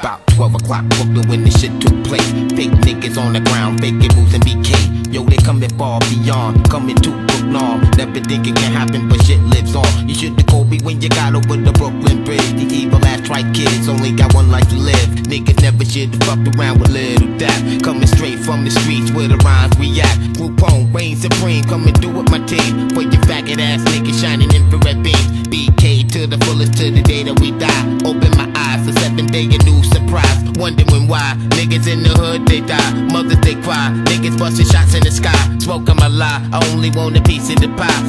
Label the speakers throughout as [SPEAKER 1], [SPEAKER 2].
[SPEAKER 1] About 12 o'clock Brooklyn when this shit took place. Fake niggas on the ground, faking moves and BK. Yo, they coming far beyond, coming to Brooklyn. Never think it can happen, but shit lives on. You should've called me when you got over the Brooklyn Bridge. The evil ass trike kids only got one life to live. Niggas never should've fucked around with Lil Dap. Coming straight from the streets where the rhymes react. Group home, reign supreme, coming through with my team. For your faggot ass niggas shining infrared beams. BK to the fullest they die, mothers they cry, niggas busting shots in the sky. Smoking my lie, I only want a piece of the pie.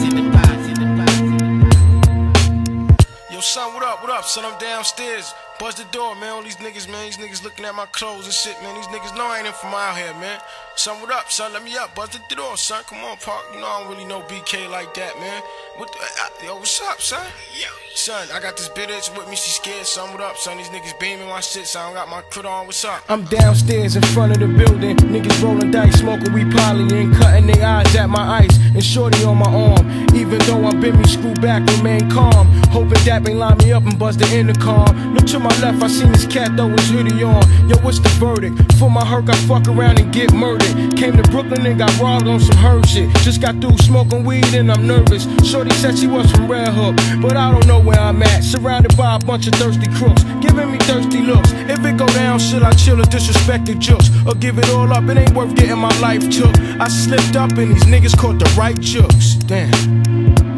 [SPEAKER 2] Yo, son, what up? What up, son? I'm downstairs. Buzz the door, man. All these niggas, man. These niggas looking at my clothes and shit, man. These niggas know I ain't in from out here, man. Son, what up, son? Let me up. Buzz the door, son. Come on, Park. You know I don't really know BK like that, man. What? The, uh, yo, what's up, son? Yo. Son, I got this bitch with me. She scared. Son, what up, son? These niggas beaming my shit, son. I don't got my crit on. What's up?
[SPEAKER 3] I'm downstairs in front of the building. Niggas rolling dice, smoking weed poly, and cutting their eyes at my ice. And shorty on my arm. Even though I'm been me screw back, remain calm. Hoping that ain't line me up and buzz the intercom. Look to my left, I seen this cat throw his hoodie on. Yo, what's the verdict? For my hurt, I fuck around and get murdered. Came to Brooklyn and got robbed on some hurt shit. Just got through smoking weed and I'm nervous. Shorty said she was from Red Hook, but I don't know where I'm at. Surrounded by a bunch of thirsty crooks, giving me thirsty looks. If it go down, should I chill or disrespect the jokes? Or give it all up? It ain't worth getting my life took. I slipped up and these niggas caught the right jokes. Damn.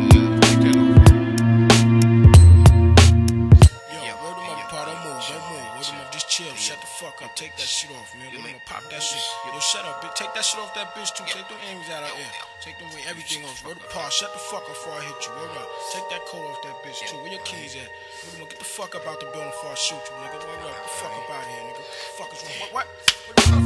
[SPEAKER 2] Move. Don't move. Word them up. Just chill. Shut the fuck up. Take that shit off, man. Word them up. Pop that shit. Yo, shut up, bitch. Take that shit off that bitch, too. Take them earrings out of here. Take them away. Everything off. Word up, Pa. Shut the fuck up before I hit you. Word up. Take that coat off that bitch, too. Where your keys at? Word them up. Get the fuck up out the building before I shoot you, nigga. Word up. Get the fuck up out here, nigga. What the fuck is wrong? What? What?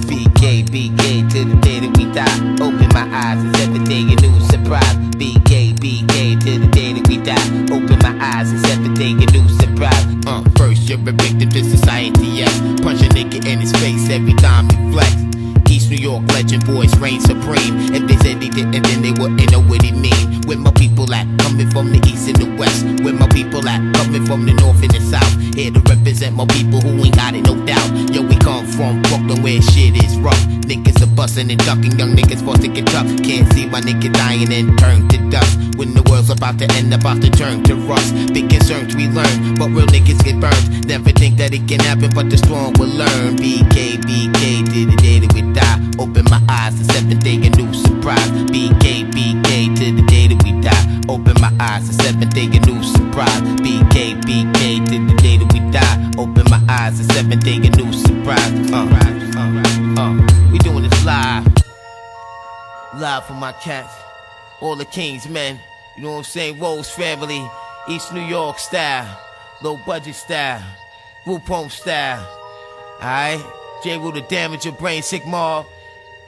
[SPEAKER 1] BK, BK to the day that we die. Open my eyes, it's every day a new surprise. BK, BK to the day that we die. Open my eyes, it's every day a new surprise. Uh, first you're a in Coming from the east and the west. Where my people at? Coming from the north and the south. Here to represent my people who ain't got it, no doubt. Yo, we come from Brooklyn where shit is rough. Niggas are busting and ducking, young niggas forced to get tough. Can't see my nigga dying and turn to dust. When the world's about to end, about to turn to rust. Big concerns we learn, but real niggas get burned. Never think that it can happen, but the strong will learn. BK, BK, to the day that we die. Open my eyes, the seventh day, day, a new surprise. BK, BK, the day that we die. Open my eyes, the seventh day, a new surprise. Uh, uh, uh, we doing this live. Live for my cats. All the kings, men. You know what I'm saying? Rose family. East New York style. Low budget style. Group home style. Alright? J Rule to damage your brain, sick mob.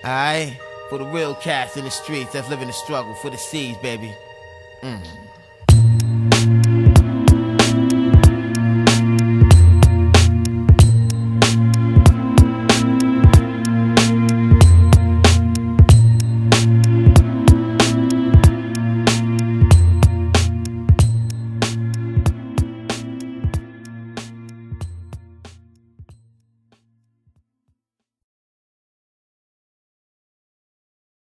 [SPEAKER 1] Alright? For the real cats in the streets that's living the struggle. For the seas, baby. Mm.